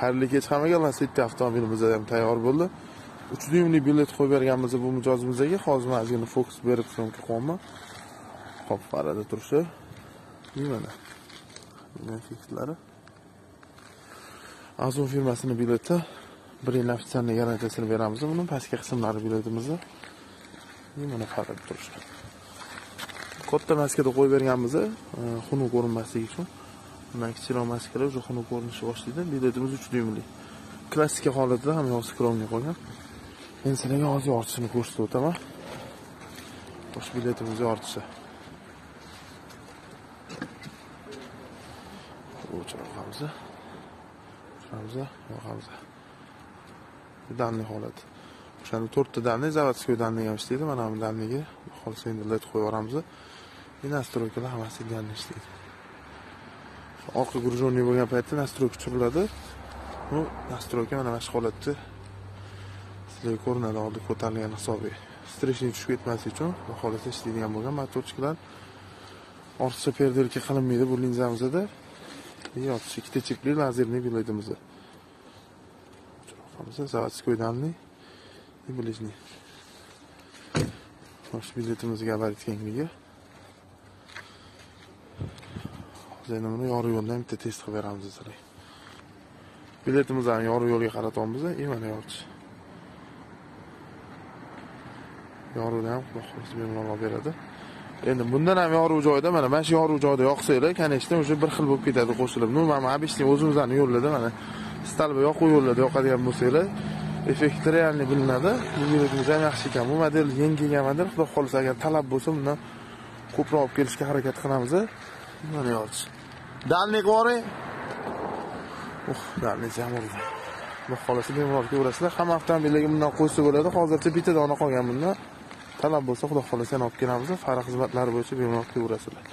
xayrli kech hammaga lasetti avtomobilimiz ham tayyor bo'ldi. Uch dyumli bilet qo'yib berganmiz bu mijozimizga hozir man ozgina fokus berib syomka qilyapman hop farada turishi mana effektlari azon firmasini bileti bir yil ofitsialniy garantiyasini beramiz buni. Pastki qismlari biletimizni mana farada turishi katta maskada qo'yib berganmiz e, xunuk ko'rinmasligi uchun. Kichikroq maskalar уже xunuk ko'rinishni boshlaydi biletimiz uch dyumli klassika holatida ham yo'q skromniy qolgan. Endi sizlarga hozir yoritishini ko'rsatib o'taman. Xo'sh biletimiz yoritishi o'chiramiz o'chiramiz yoqamiz danniy holat o'shani to'rtta danniy заводской danniy ham ishlaydi mana bu danniga xohlasa endi led qo'yib yuboramiz и настройкалар hammasi danniy ishlaydi. Orqa груженный bo'lgan paytda настройка tushiriladi bu настройка mana mana shu holatda sizlarga ko'rinadi oldi ko'tarilgan hisobiy. Streshnik tushib ketmasligi uchun bu xohlasa ishlaydigan bo'lgan motorchiklar ortiqcha perdelka qilinmaydi bu linzamizda yotish ikkita chekli lazerniy biletimiz заводской данный и ближний Xo'sh, biletimiz gabarit kengligi. Hozir yorug' yo'lda yorug' yo'ldan bitta test qilib beramiz sizlarga. Biletimizni ham yorug' yo'lga qaratyapmiz, и mana yorchi yorug'da ham xudo xohlasa bemalol beradi. Endi bundan ham yorug' joyda mana mana shu yorug' joyda yoqsanglar, конечно, o'sha bir xil bo'lib ketadi qo'shilib. Ну, mana обычный o'zimizning yo'llarda mana stalba yoquv yo'llarda yoqadigan bo'lsanglar, effekti realni bilinadi. Biletimiz ham yaxshi ekan. Bu model yangi kelgan model, xudo xohlasa agar talab bo'lsa, bundan ko'proq olib kelishga harakat qilamiz. Mana yoritish. danne boring. Uh, dalnik ham urdi. Xudo xohlasa bemalol ko'rasizlar. Hamma avtomobillarga bundan qo'ysa bo'ladi. Hozircha bitta dona qolgan bundan. talab bo'lsa xudo xohlasa yana olib kelamiz farq xizmatlari bo'yicha bemalol ko'rasizlar